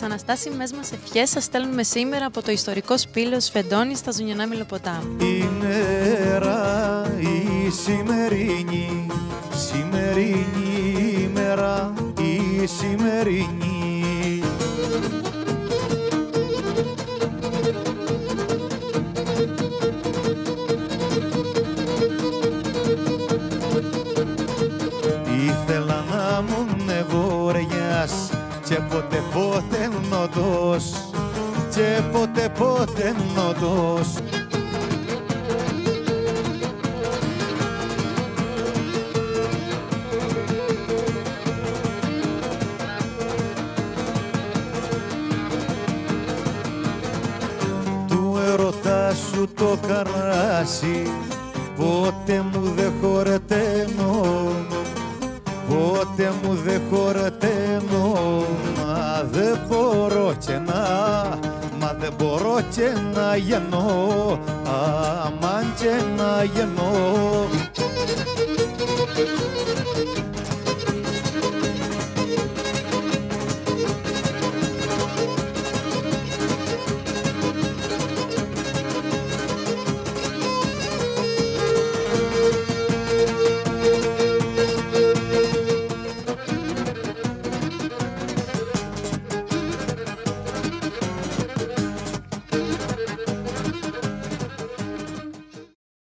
τις αναστάσιμες μας ευχές σας στέλνουμε σήμερα από το ιστορικό σπήλαιο Σφεντώνη στα Ζουνιανά Μιλοποτάμου. Η μέρα η σημερινή, σημερινή ημέρα η σημερινή. Και ποτέ ποτέ νοδός και ποτέ ποτέ νοδός του ερωτά σου το καράσι πότε μου δε χωρετένω πότε μου δε χωρετένω μα δεν μπορώ και να μα δεν μπορώ και να γεννώ. Αμάν και να γεννώ